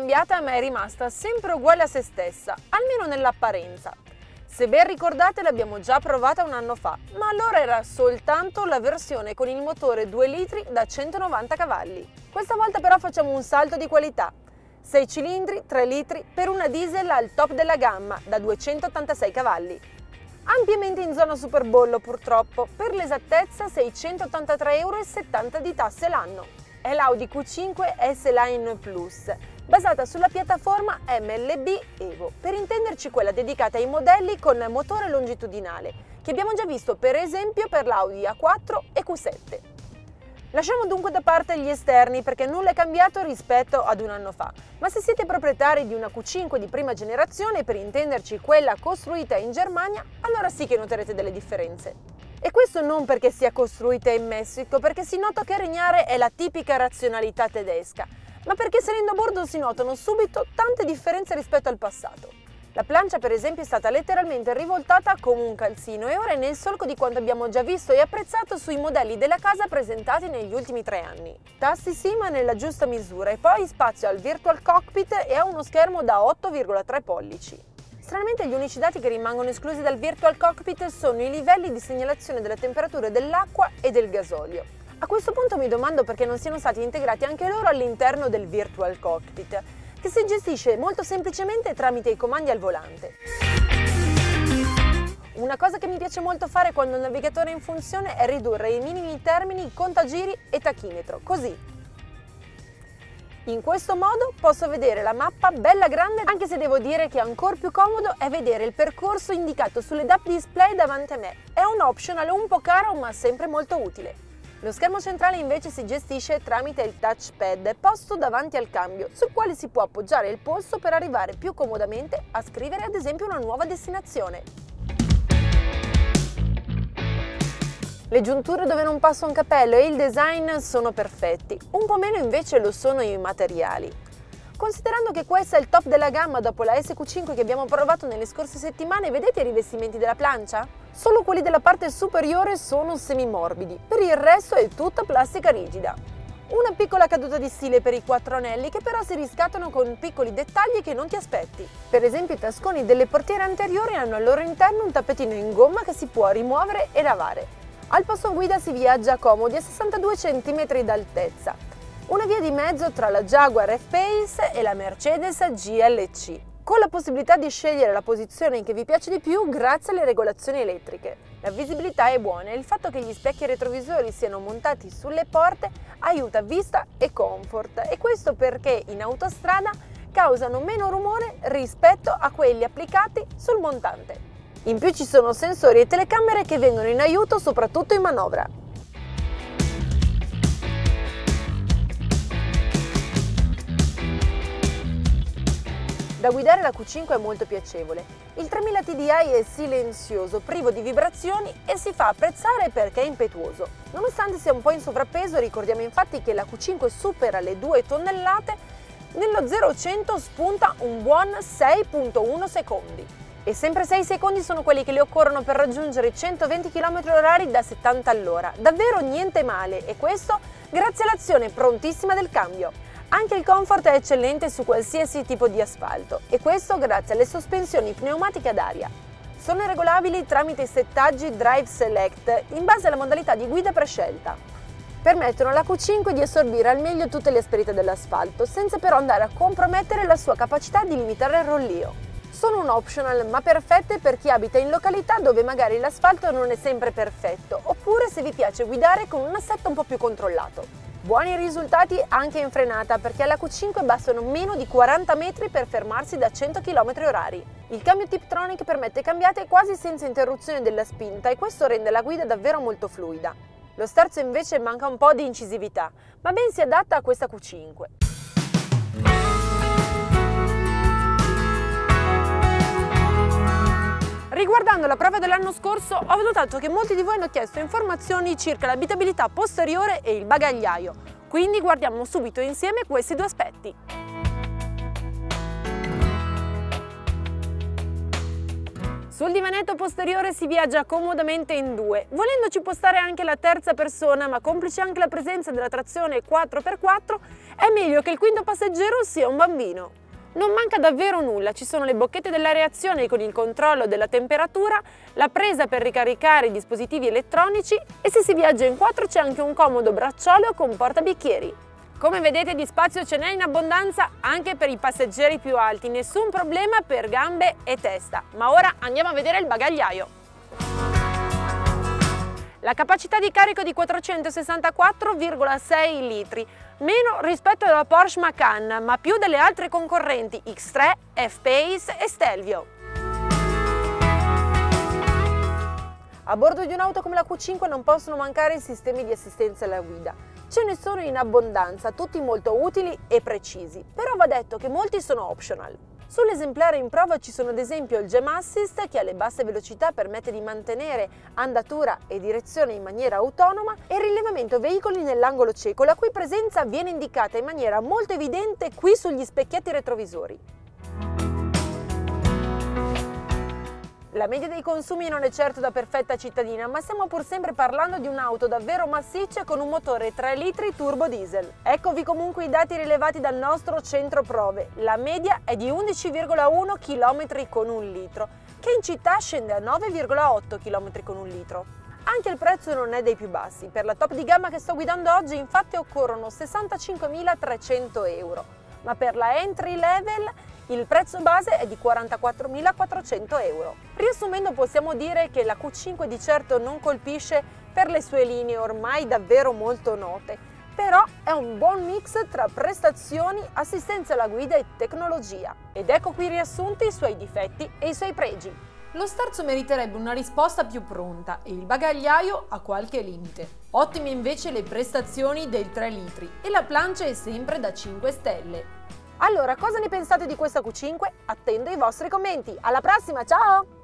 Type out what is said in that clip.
cambiata ma è rimasta sempre uguale a se stessa, almeno nell'apparenza. Se ben ricordate l'abbiamo già provata un anno fa, ma allora era soltanto la versione con il motore 2 litri da 190 cavalli. Questa volta però facciamo un salto di qualità. 6 cilindri, 3 litri per una diesel al top della gamma da 286 cavalli. Ampiamente in zona superbollo purtroppo, per l'esattezza 683,70 euro di tasse l'anno. È l'Audi Q5 S-Line Plus, basata sulla piattaforma MLB Evo, per intenderci quella dedicata ai modelli con motore longitudinale, che abbiamo già visto per esempio per l'Audi A4 e Q7. Lasciamo dunque da parte gli esterni perché nulla è cambiato rispetto ad un anno fa, ma se siete proprietari di una Q5 di prima generazione, per intenderci quella costruita in Germania, allora sì che noterete delle differenze. E questo non perché sia costruita in Messico, perché si nota che regnare è la tipica razionalità tedesca, ma perché salendo a bordo si notano subito tante differenze rispetto al passato. La plancia per esempio è stata letteralmente rivoltata come un calzino e ora è nel solco di quanto abbiamo già visto e apprezzato sui modelli della casa presentati negli ultimi tre anni. Tasti sì ma nella giusta misura e poi spazio al virtual cockpit e a uno schermo da 8,3 pollici. Stranamente gli unici dati che rimangono esclusi dal virtual cockpit sono i livelli di segnalazione della temperatura dell'acqua e del gasolio. A questo punto mi domando perché non siano stati integrati anche loro all'interno del Virtual Cockpit, che si gestisce molto semplicemente tramite i comandi al volante. Una cosa che mi piace molto fare quando il navigatore è in funzione è ridurre ai minimi termini contagiri e tachimetro, così. In questo modo posso vedere la mappa bella grande, anche se devo dire che ancora più comodo è vedere il percorso indicato sulle DAP display davanti a me. È un optional un po' caro ma sempre molto utile. Lo schermo centrale invece si gestisce tramite il touchpad posto davanti al cambio, sul quale si può appoggiare il polso per arrivare più comodamente a scrivere ad esempio una nuova destinazione. Le giunture dove non passa un capello e il design sono perfetti, un po' meno invece lo sono i materiali. Considerando che questo è il top della gamma dopo la SQ5 che abbiamo provato nelle scorse settimane, vedete i rivestimenti della plancia? Solo quelli della parte superiore sono semimorbidi, per il resto è tutta plastica rigida. Una piccola caduta di stile per i quattro anelli che però si riscattano con piccoli dettagli che non ti aspetti. Per esempio i tasconi delle portiere anteriori hanno al loro interno un tappetino in gomma che si può rimuovere e lavare. Al posto guida si viaggia comodi a 62 cm d'altezza, una via di mezzo tra la Jaguar F-Pace e la Mercedes GLC, con la possibilità di scegliere la posizione che vi piace di più grazie alle regolazioni elettriche. La visibilità è buona e il fatto che gli specchi retrovisori siano montati sulle porte aiuta vista e comfort e questo perché in autostrada causano meno rumore rispetto a quelli applicati sul montante. In più ci sono sensori e telecamere che vengono in aiuto soprattutto in manovra. Da guidare la Q5 è molto piacevole. Il 3000 TDI è silenzioso, privo di vibrazioni e si fa apprezzare perché è impetuoso. Nonostante sia un po' in sovrappeso, ricordiamo infatti che la Q5 supera le 2 tonnellate, nello 0-100 spunta un buon 6.1 secondi. E sempre 6 secondi sono quelli che le occorrono per raggiungere i 120 km/h da 70 all'ora. Davvero niente male e questo grazie all'azione prontissima del cambio. Anche il comfort è eccellente su qualsiasi tipo di asfalto e questo grazie alle sospensioni pneumatiche ad aria. Sono regolabili tramite i settaggi Drive Select in base alla modalità di guida prescelta. Permettono alla Q5 di assorbire al meglio tutte le asperità dell'asfalto senza però andare a compromettere la sua capacità di limitare il rollio. Sono un optional ma perfette per chi abita in località dove magari l'asfalto non è sempre perfetto oppure se vi piace guidare con un assetto un po' più controllato. Buoni risultati anche in frenata perché alla Q5 bastano meno di 40 metri per fermarsi da 100 km h Il cambio Tiptronic permette cambiate quasi senza interruzione della spinta e questo rende la guida davvero molto fluida. Lo sterzo invece manca un po' di incisività, ma ben si adatta a questa Q5. Riguardando la prova dell'anno scorso ho notato che molti di voi hanno chiesto informazioni circa l'abitabilità posteriore e il bagagliaio, quindi guardiamo subito insieme questi due aspetti. Sul divanetto posteriore si viaggia comodamente in due, volendoci postare anche la terza persona, ma complice anche la presenza della trazione 4x4, è meglio che il quinto passeggero sia un bambino. Non manca davvero nulla, ci sono le bocchette della reazione con il controllo della temperatura, la presa per ricaricare i dispositivi elettronici e se si viaggia in quattro c'è anche un comodo bracciolo con portabicchieri. Come vedete di spazio ce n'è in abbondanza anche per i passeggeri più alti, nessun problema per gambe e testa. Ma ora andiamo a vedere il bagagliaio. La capacità di carico di 464,6 litri, meno rispetto alla Porsche Macan, ma più delle altre concorrenti X3, F-Pace e Stelvio. A bordo di un'auto come la Q5 non possono mancare i sistemi di assistenza alla guida. Ce ne sono in abbondanza, tutti molto utili e precisi, però va detto che molti sono optional. Sull'esemplare in prova ci sono ad esempio il Gem Assist che alle basse velocità permette di mantenere andatura e direzione in maniera autonoma e il rilevamento veicoli nell'angolo cieco, la cui presenza viene indicata in maniera molto evidente qui sugli specchietti retrovisori. La media dei consumi non è certo da perfetta cittadina, ma stiamo pur sempre parlando di un'auto davvero massiccia con un motore 3 litri turbo diesel. Eccovi comunque i dati rilevati dal nostro centro prove. La media è di 11,1 km con un litro, che in città scende a 9,8 km con un litro. Anche il prezzo non è dei più bassi. Per la top di gamma che sto guidando oggi infatti occorrono 65.300 euro, ma per la entry level il prezzo base è di 44.400 euro. Riassumendo possiamo dire che la Q5 di certo non colpisce per le sue linee ormai davvero molto note, però è un buon mix tra prestazioni, assistenza alla guida e tecnologia. Ed ecco qui riassunti i suoi difetti e i suoi pregi. Lo sterzo meriterebbe una risposta più pronta e il bagagliaio ha qualche limite. Ottime invece le prestazioni del 3 litri e la plancia è sempre da 5 stelle. Allora, cosa ne pensate di questa Q5? Attendo i vostri commenti. Alla prossima, ciao!